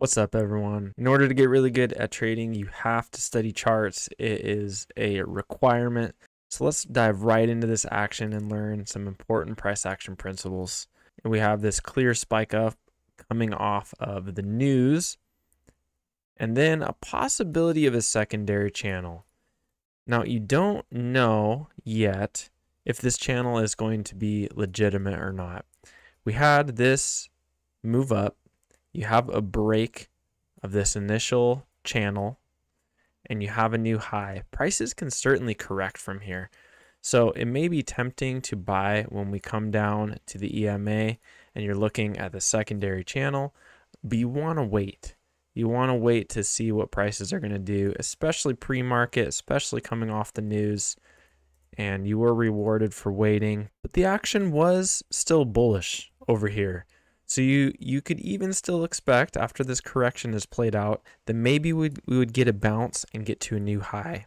What's up, everyone? In order to get really good at trading, you have to study charts. It is a requirement. So let's dive right into this action and learn some important price action principles. And we have this clear spike up coming off of the news, and then a possibility of a secondary channel. Now, you don't know yet if this channel is going to be legitimate or not. We had this move up you have a break of this initial channel and you have a new high, prices can certainly correct from here. So it may be tempting to buy when we come down to the EMA and you're looking at the secondary channel, but you want to wait. You want to wait to see what prices are going to do, especially pre-market, especially coming off the news. And you were rewarded for waiting, but the action was still bullish over here. So you you could even still expect after this correction is played out that maybe we we would get a bounce and get to a new high.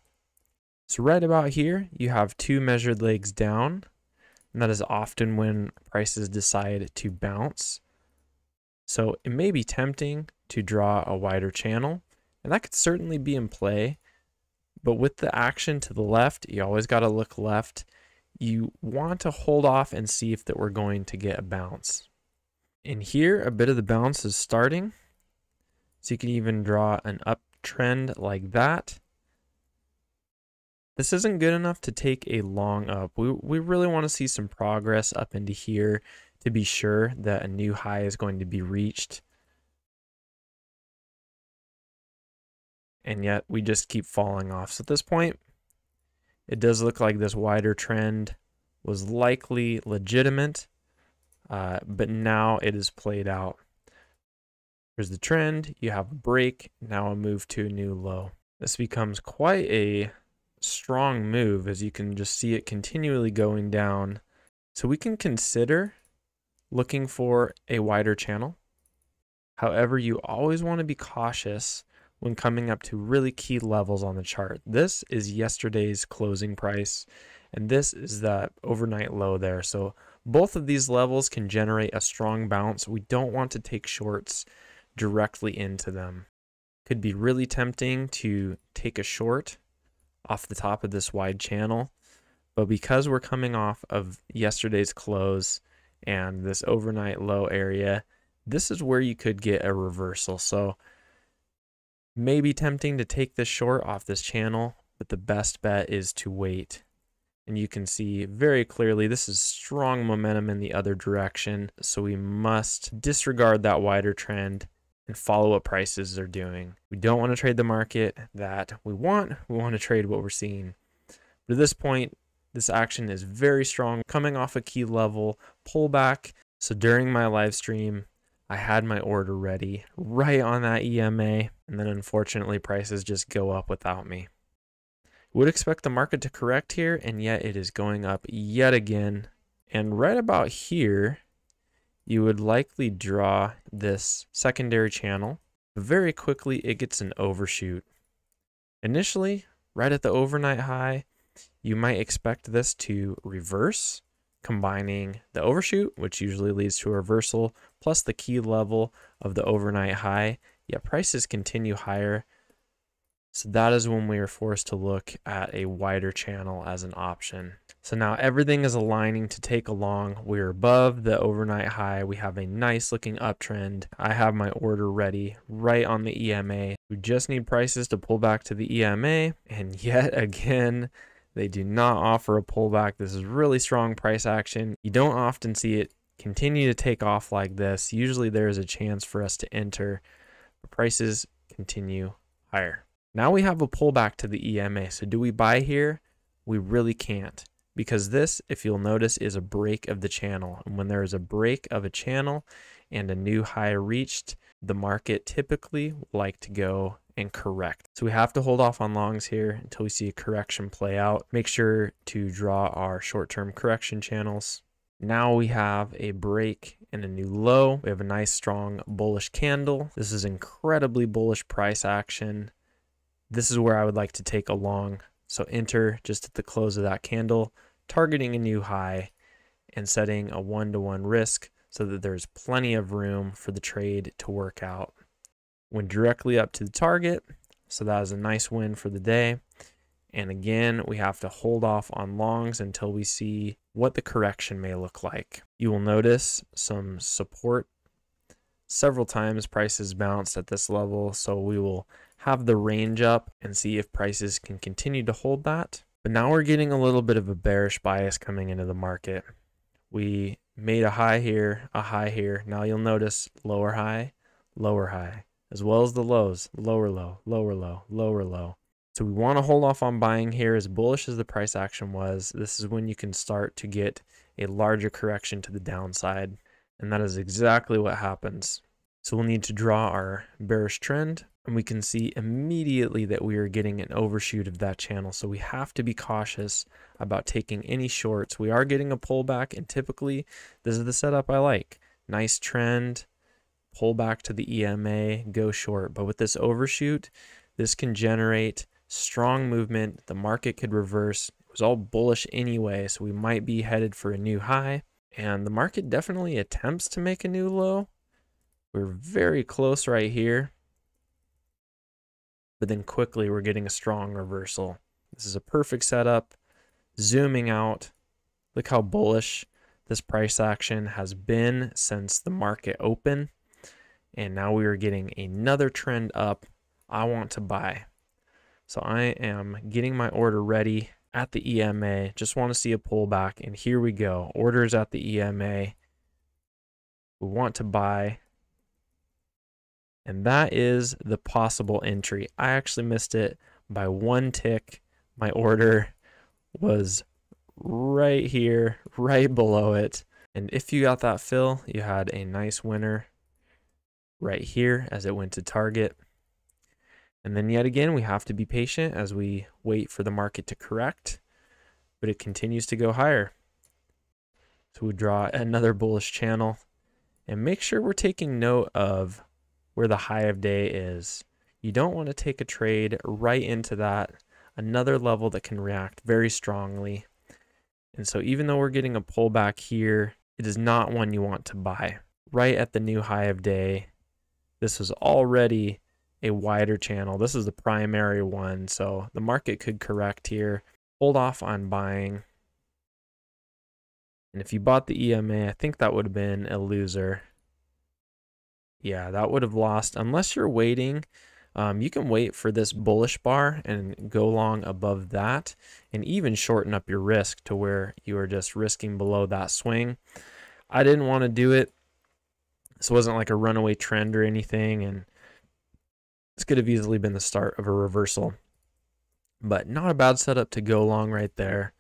So right about here, you have two measured legs down, and that is often when prices decide to bounce. So it may be tempting to draw a wider channel, and that could certainly be in play. But with the action to the left, you always got to look left. You want to hold off and see if that we're going to get a bounce. In here, a bit of the bounce is starting. So you can even draw an uptrend like that. This isn't good enough to take a long up. We, we really want to see some progress up into here to be sure that a new high is going to be reached. And yet we just keep falling off. So at this point, it does look like this wider trend was likely legitimate. Uh, but now it is played out. Here's the trend. You have a break. Now a move to a new low. This becomes quite a strong move as you can just see it continually going down. So we can consider looking for a wider channel. However, you always want to be cautious when coming up to really key levels on the chart. This is yesterday's closing price, and this is that overnight low there. So both of these levels can generate a strong bounce. We don't want to take shorts directly into them. Could be really tempting to take a short off the top of this wide channel, but because we're coming off of yesterday's close and this overnight low area, this is where you could get a reversal. So maybe tempting to take this short off this channel, but the best bet is to wait and you can see very clearly this is strong momentum in the other direction. So we must disregard that wider trend and follow what prices are doing. We don't want to trade the market that we want. We want to trade what we're seeing. But at this point, this action is very strong, coming off a key level pullback. So during my live stream, I had my order ready right on that EMA. And then unfortunately, prices just go up without me. Would expect the market to correct here, and yet it is going up yet again. And right about here, you would likely draw this secondary channel. Very quickly, it gets an overshoot. Initially, right at the overnight high, you might expect this to reverse, combining the overshoot, which usually leads to a reversal, plus the key level of the overnight high. Yet prices continue higher so that is when we are forced to look at a wider channel as an option. So now everything is aligning to take along. We're above the overnight high. We have a nice looking uptrend. I have my order ready right on the EMA. We just need prices to pull back to the EMA. And yet again, they do not offer a pullback. This is really strong price action. You don't often see it continue to take off like this. Usually there is a chance for us to enter. But prices continue higher. Now we have a pullback to the EMA. So do we buy here? We really can't because this, if you'll notice, is a break of the channel. And when there is a break of a channel and a new high reached, the market typically like to go and correct. So we have to hold off on longs here until we see a correction play out. Make sure to draw our short-term correction channels. Now we have a break and a new low. We have a nice strong bullish candle. This is incredibly bullish price action this is where I would like to take a long. So enter just at the close of that candle, targeting a new high and setting a one-to-one -one risk so that there's plenty of room for the trade to work out. went directly up to the target. So that was a nice win for the day. And again, we have to hold off on longs until we see what the correction may look like. You will notice some support. Several times prices bounced at this level, so we will have the range up and see if prices can continue to hold that. But now we're getting a little bit of a bearish bias coming into the market. We made a high here, a high here. Now you'll notice lower high, lower high, as well as the lows, lower low, lower low, lower low. So we want to hold off on buying here as bullish as the price action was. This is when you can start to get a larger correction to the downside. And that is exactly what happens. So we'll need to draw our bearish trend and we can see immediately that we are getting an overshoot of that channel. So we have to be cautious about taking any shorts. We are getting a pullback and typically this is the setup I like. Nice trend, pull back to the EMA, go short. But with this overshoot, this can generate strong movement. The market could reverse. It was all bullish anyway, so we might be headed for a new high. And the market definitely attempts to make a new low. We're very close right here. But then quickly we're getting a strong reversal. This is a perfect setup. Zooming out, look how bullish this price action has been since the market open. And now we are getting another trend up. I want to buy. So I am getting my order ready at the EMA. Just want to see a pullback. And here we go. Orders at the EMA. We want to buy. And that is the possible entry. I actually missed it by one tick. My order was right here, right below it. And if you got that fill, you had a nice winner right here as it went to target. And then yet again, we have to be patient as we wait for the market to correct, but it continues to go higher. So we draw another bullish channel and make sure we're taking note of where the high of day is. You don't want to take a trade right into that, another level that can react very strongly. And so even though we're getting a pullback here, it is not one you want to buy. Right at the new high of day, this was already a wider channel. This is the primary one, so the market could correct here. Hold off on buying. And if you bought the EMA, I think that would have been a loser. Yeah, that would have lost. Unless you're waiting, um, you can wait for this bullish bar and go long above that and even shorten up your risk to where you are just risking below that swing. I didn't want to do it. This wasn't like a runaway trend or anything. And this could have easily been the start of a reversal, but not a bad setup to go long right there.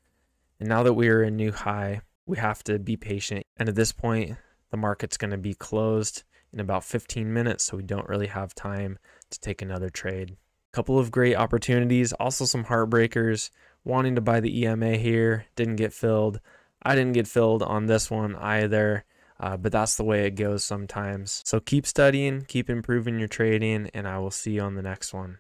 And now that we are in new high, we have to be patient. And at this point, the market's going to be closed in about 15 minutes, so we don't really have time to take another trade. Couple of great opportunities, also some heartbreakers. Wanting to buy the EMA here, didn't get filled. I didn't get filled on this one either. Uh, but that's the way it goes sometimes. So keep studying, keep improving your trading, and I will see you on the next one.